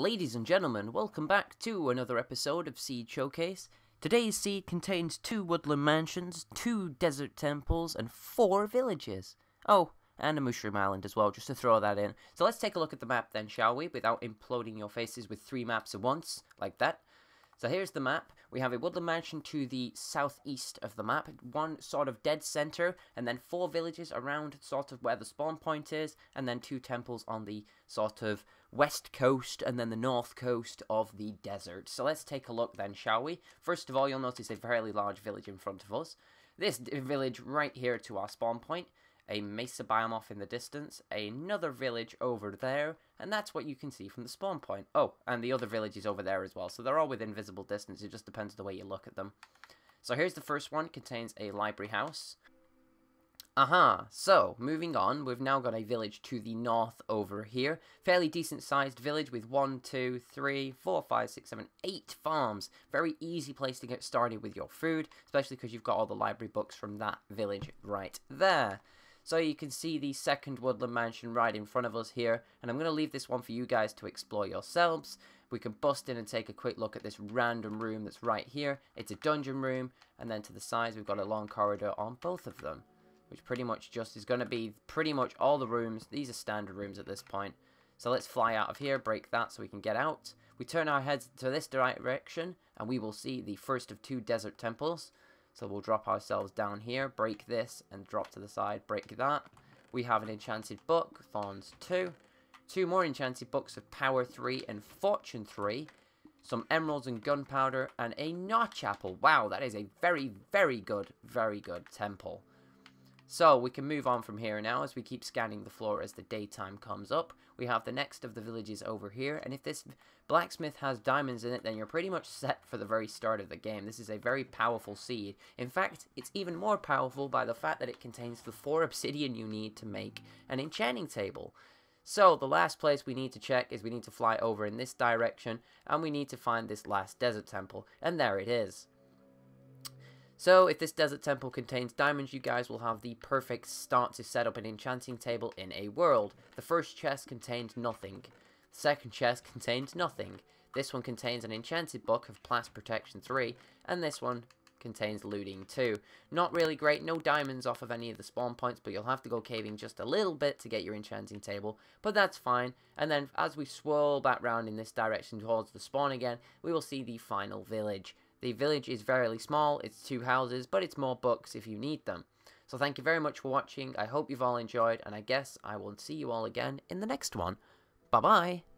Ladies and gentlemen, welcome back to another episode of Seed Showcase. Today's seed contains two woodland mansions, two desert temples, and four villages. Oh, and a mushroom island as well, just to throw that in. So let's take a look at the map then, shall we? Without imploding your faces with three maps at once, like that. So here's the map. We have a woodland mansion to the southeast of the map, one sort of dead center, and then four villages around sort of where the spawn point is, and then two temples on the sort of west coast and then the north coast of the desert. So let's take a look then, shall we? First of all, you'll notice a fairly large village in front of us. This village right here to our spawn point a mesa biome off in the distance, another village over there, and that's what you can see from the spawn point. Oh, and the other village is over there as well, so they're all within visible distance, it just depends on the way you look at them. So here's the first one, contains a library house. Aha, uh -huh. so, moving on, we've now got a village to the north over here. Fairly decent sized village with one, two, three, four, five, six, seven, eight farms. Very easy place to get started with your food, especially because you've got all the library books from that village right there. So you can see the second woodland mansion right in front of us here. And I'm going to leave this one for you guys to explore yourselves. We can bust in and take a quick look at this random room that's right here. It's a dungeon room. And then to the sides we've got a long corridor on both of them. Which pretty much just is going to be pretty much all the rooms. These are standard rooms at this point. So let's fly out of here, break that so we can get out. We turn our heads to this direction and we will see the first of two desert temples. So we'll drop ourselves down here, break this, and drop to the side, break that. We have an enchanted book, Thorns 2. Two more enchanted books of Power 3 and Fortune 3. Some emeralds and gunpowder, and a notch apple. Wow, that is a very, very good, very good temple. So we can move on from here now as we keep scanning the floor as the daytime comes up. We have the next of the villages over here, and if this blacksmith has diamonds in it, then you're pretty much set for the very start of the game. This is a very powerful seed. In fact, it's even more powerful by the fact that it contains the 4 obsidian you need to make an enchanting table. So, the last place we need to check is we need to fly over in this direction, and we need to find this last desert temple, and there it is. So if this desert temple contains diamonds, you guys will have the perfect start to set up an enchanting table in a world. The first chest contained nothing. The second chest contained nothing. This one contains an enchanted book of Blast Protection 3, and this one contains looting 2. Not really great, no diamonds off of any of the spawn points, but you'll have to go caving just a little bit to get your enchanting table, but that's fine. And then as we swirl back round in this direction towards the spawn again, we will see the final village. The village is very small, it's two houses, but it's more books if you need them. So thank you very much for watching, I hope you've all enjoyed, and I guess I will see you all again in the next one. Bye-bye!